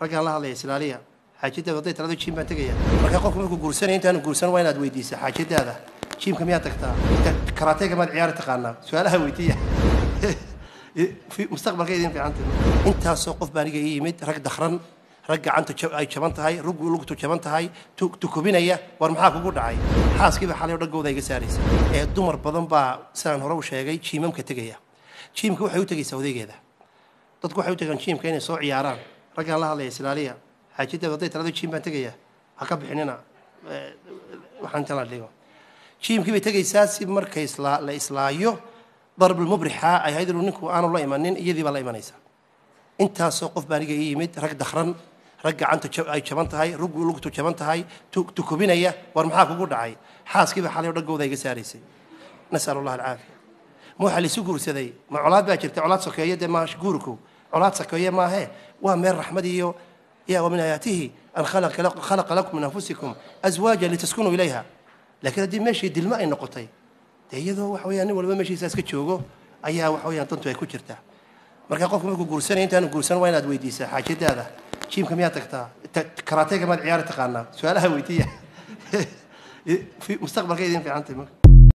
raggaan la hadlaya islaaliya xaajadaada hadday talado jiim baan tegaya marka qofku markuu guursanaya intaanu guursan waa inaad weydiisa xaajadaada jiimka miyaad tagtaa? Karaateyga maad ciyaari taqaanaa? Su'aalaha weydiiya. Mustaqbalka idin fiicanta intaasoo qof baa aniga ii yimid rag dakran rag gacanta ay jaban tahay rug lugtu jaban tahay tukubinaya war maxaa kugu dhacay? Xaaskiiba xalay o dhaggooda iga saaraysa. Ee dumar badan baa sidaan hore u sheegay jiimamka tegaya. Jiimka waxay u tegaysaa odaygeeda. Dadku waxay u tegaan jiimka inay soo ciyaaraan raggaan la hadlaya islaaliya xaajadaada hadday talado jiim baan tegaya ha ka bixinina. Waxaan inta la dhigo. Jiimkii bay tegaysaa si marka la islaayo darbulmubrixa ay ahayd inuu ninku aanu la imanin iyadii baa la imanaysa. Intaasoo qof baa aniga ii yimid rag dakran rag gacanta ay jaban tahay rug lugtu jaban tahay tukubinaya war maxaa kugu dhacay? Xaaskiiba xalay o iga saaraysay. Nasal allah alcaafiya. Ma waxaa laisu guursaday. Ma colaad baa jirta colaad sokeeye dee maa guurku colaad sokeeye maahe waa meel raxmad iyo ya min aayaatihi an khalaqa lakum min anfusikum aswaaja litaskunuu ilayha. Laakiin haddii meeshii dilmo ay noqotay dee iyadoo waxa weyaan nin walba meeshiisa iska joogo ayaa waxa weyaan dantu ay ku jirtaa marka qofku markuu guursanaya intaanu guursan waa inaad weydiisaa xaajadaada jiimka miyaad tagtaa? Karaateyga maad ciyaari taqaanaa? Su'aalaha weydiiya. Mustaqbalka idin fiicantay